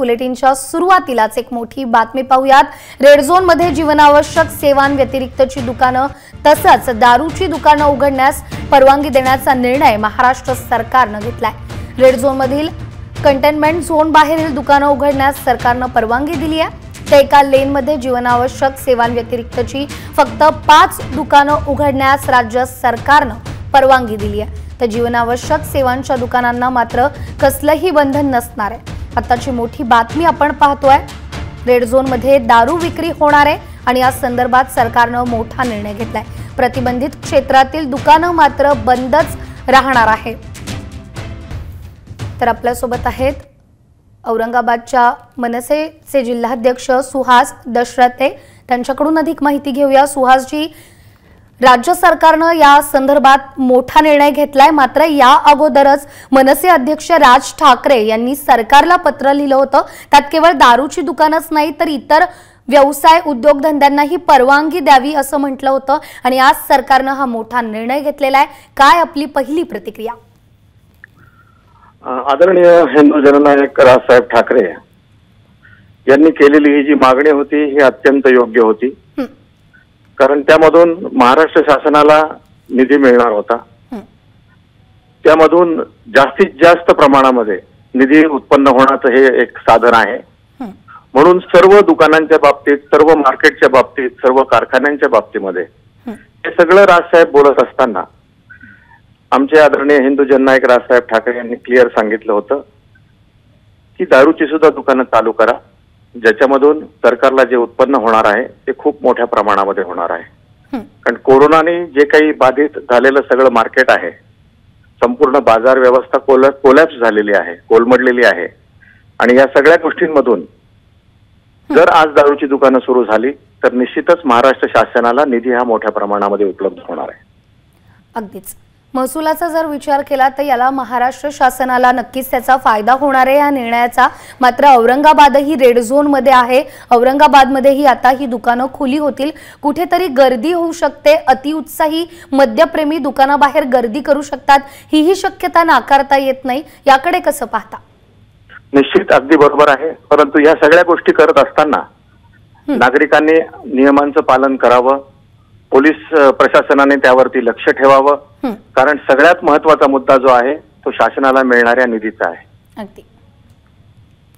बुलेटिनच्या सुरुवातीलाच एक मोठी बातमी पाहूयात. रेड झोनमध्ये जीवनावश्यक सेवांव्यतिरिक्तची दुकानं तसंच दारूची दुकानं उघडण्यास परवानगी देण्याचा निर्णय महाराष्ट्र सरकारनं घेतलाय. रेड झोन मधील कंटेनमेंट झोन बाहेरील दुकानं उघडण्यास सरकारनं परवानगी दिली आहे. तर एका लेनमध्ये जीवनावश्यक सेवांव्यतिरिक्तची फक्त पाच दुकानं उघडण्यास राज्य सरकारनं परवानगी दिली आहे. तर जीवनावश्यक सेवांच्या दुकानांना मात्र कसलंही बंधन नसणार आहे. आताची मोठी बातमी आपण पाहतोय. रेड झोनमध्ये दारू विक्री होणार आहे आणि या संदर्भात सरकारनं मोठा निर्णय घेतलाय. प्रतिबंधित क्षेत्रातील दुकानं मात्र बंदच राहणार आहे. तर आपल्यासोबत आहेत औरंगाबादच्या मनसेचे जिल्हाध्यक्ष सुहास दशरथे. त्यांच्याकडून अधिक माहिती घेऊया. सुहासजी राज्य सरकारनं या संदर्भात मोठा निर्णय घेतलाय. मात्र या अगोदरच मनसे अध्यक्ष राज ठाकरे यांनी सरकारला पत्र लिहिलं होतं. त्यात केवळ दारूची दुकानच नाही तर इतर व्यवसाय उद्योगधंद्यांनाही परवानगी द्यावी असं म्हटलं होतं आणि आज सरकारनं हा मोठा निर्णय घेतलेला आहे. काय आपली पहिली प्रतिक्रिया? आदरणीय हिंदू जननायक राजसाहेब ठाकरे यांनी केलेली ही जी मागणी होती ही अत्यंत योग्य होती. कारण त्यामधून महाराष्ट्र शासनाला निधी मिळणार होता. त्यामधून जास्तीत जास्त प्रमाणामध्ये निधी उत्पन्न होण्याचं हे एक साधन आहे. म्हणून सर्व दुकानांच्या बाबतीत सर्व मार्केटच्या बाबतीत सर्व कारखान्यांच्या बाबतीमध्ये. हे. सगळं राजसाहेब बोलत असताना आमचे आदरणीय हिंदू जननायक राजसाहेब ठाकरे यांनी क्लिअर सांगितलं होतं की दारूची सुद्धा दुकानं चालू करा. ज्याच्यामधून सरकारला जे उत्पन्न होणार आहे ते खूप मोठ्या प्रमाणामध्ये होणार आहे. कारण कोरोनाने जे काही बाधित झालेलं सगळं मार्केट आहे संपूर्ण बाजार व्यवस्था कोल कोलॅप्स झालेली आहे कोलमडलेली आहे. आणि या सगळ्या गोष्टींमधून जर आज दारूची दुकानं सुरू झाली तर निश्चितच महाराष्ट्र शासनाला निधी हा मोठ्या प्रमाणामध्ये उपलब्ध होणार आहे. अगदीच. महसुलाचा जर विचार केला तर याला महाराष्ट्र शासनाला नक्कीच त्याचा फायदा होणार आहे या निर्णयाचा. मात्र औरंगाबादही रेड झोनमध्ये आहे. औरंगाबादमध्येही आता ही दुकानं खुली होतील. कुठेतरी गर्दी होऊ शकते. अतिउत्साही मद्यप्रेमी दुकानाबाहेर गर्दी करू शकतात. हीही शक्यता नाकारता येत नाही. याकडे कसं पाहता? निश्चित अगदी बरोबर आहे. परंतु या सगळ्या गोष्टी करत असताना. नागरिकांनी नियमांचं पालन करावं. पोलीस प्रशासनाने त्यावरती लक्ष ठेवावं. कारण सगळ्यात महत्त्वाचा मुद्दा जो आहे तो शासनाला मिळणाऱ्या निधीचा आहे. अगदी.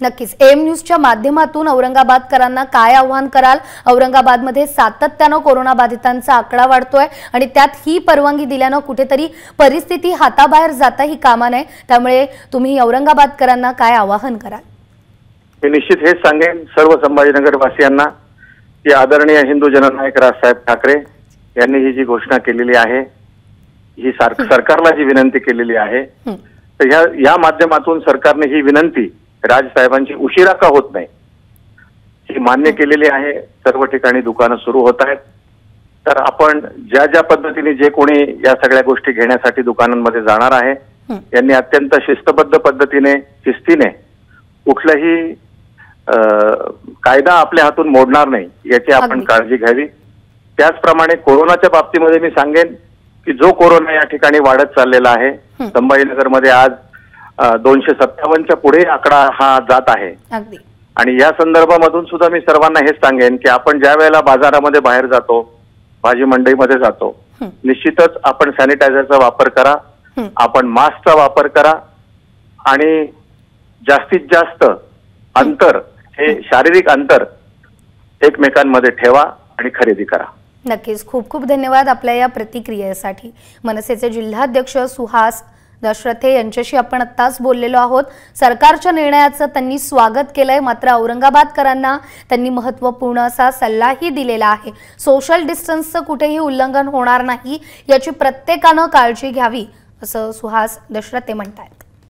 नक्कीच. एम न्यूजच्या माध्यमातून औरंगाबादकरांना काय आव्हान कराल? औरंगाबादमध्ये सातत्यानं कोरोनाबाधितांचा आकडा वाढतोय आणि त्यात ही परवानगी दिल्यानं कुठेतरी परिस्थिती हाताबाहेर जाताही कामा नये. त्यामुळे तुम्ही औरंगाबादकरांना काय आवाहन कराल? मी निश्चित हेच सांगेन सर्व संभाजीनगर वासियांना की आदरणीय हिंदू जननायक राजसाहेब ठाकरे यांनी ही जी घोषणा केलेली आहे ही सार- सरकारला जी विनंती केलेली आहे तर ह्या या माध्यमातून सरकारने ही विनंती राजसाहेबांची उशिरा का होत नाही ही मान्य केलेली आहे. सर्व ठिकाणी दुकानं सुरू होत आहेत. तर आपण ज्या ज्या पद्धतीने जे कोणी या सगळ्या गोष्टी घेण्यासाठी दुकानांमध्ये जाणार आहे. यांनी अत्यंत शिस्तबद्ध पद्धतीने शिस्तीने कुठलंही कायदा आपल्या हातून मोडणार नाही याची आपण. काळजी घ्यावी. त्याचप्रमाणे कोरोनाच्या बाबतीमध्ये मी सांगेन की जो कोरोना या ठिकाणी वाढत चाललेला आहे. संभाजीनगरमध्ये आज दोनशे सत्तावन्नच्या पुढे आकडा हा जात आहे आणि या संदर्भामधून सुद्धा मी सर्वांना हेच सांगेन की आपण ज्या वेळेला बाजारामध्ये बाहेर जातो भाजी मंडईमध्ये जातो निश्चितच आपण सॅनिटायझरचा वापर करा. आपण मास्कचा वापर करा आणि जास्तीत जास्त अंतर हे शारीरिक अंतर एकमेकांमध्ये ठेवा आणि खरेदी करा नक्कीच खूप खूप धन्यवाद आपल्या या प्रतिक्रियेसाठी. मनसेचे जिल्हाध्यक्ष सुहास दशरथे यांच्याशी आपण आत्ताच बोललेलो आहोत. सरकारच्या निर्णयाचं त्यांनी स्वागत केलंय. मात्र औरंगाबादकरांना त्यांनी महत्त्वपूर्ण असा सल्लाही दिलेला आहे. सोशल डिस्टन्सचं कुठेही उल्लंघन होणार नाही याची प्रत्येकानं काळजी घ्यावी असं सुहास दशरथे म्हणतात